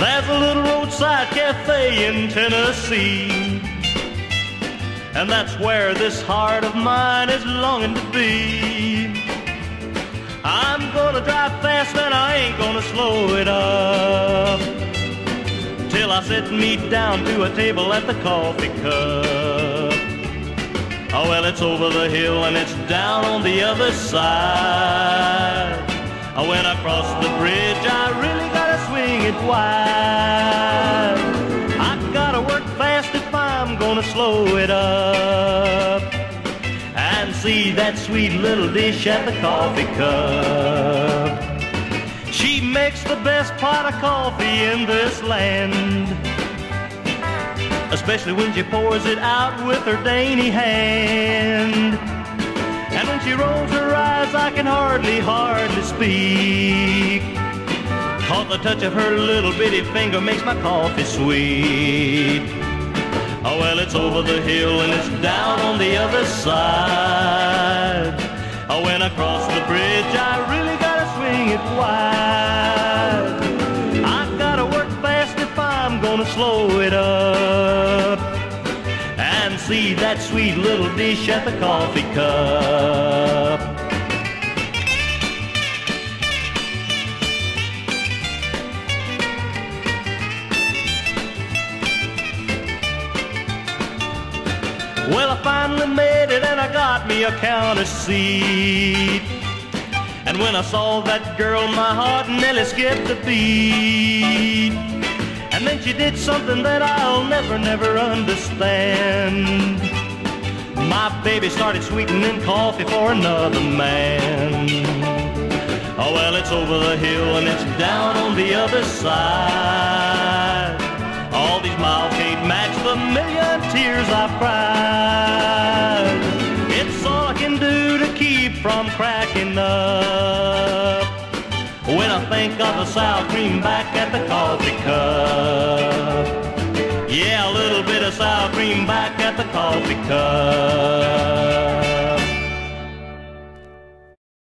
There's a little roadside cafe in Tennessee. And that's where this heart of mine is longing to be. I'm gonna drive fast and I ain't gonna slow it up. Till I sit me down to a table at the coffee cup. Oh, well, it's over the hill and it's down on the other side. When I cross the bridge, I really swing it wide. I gotta work fast if I'm gonna slow it up. And see that sweet little dish at the coffee cup. She makes the best pot of coffee in this land. Especially when she pours it out with her dainty hand. And when she rolls her eyes, I can hardly, hardly speak. Cause the touch of her little bitty finger makes my coffee sweet. Oh, well, it's over the hill and it's down on the other side. Oh, when I cross the bridge, I really gotta swing it wide. I gotta work fast if I'm gonna slow it up. And see that sweet little dish at the coffee cup. Well, I finally made it and I got me a counter seat. And when I saw that girl, my heart nearly skipped a beat. And then she did something that I'll never, never understand. My baby started sweetening coffee for another man. Oh, well, it's over the hill and it's down on the other side. All these miles the million tears I've cried. It's all I can do to keep from cracking up. When I think of the sour cream back at the coffee cup. Yeah, a little bit of sour cream back at the coffee cup.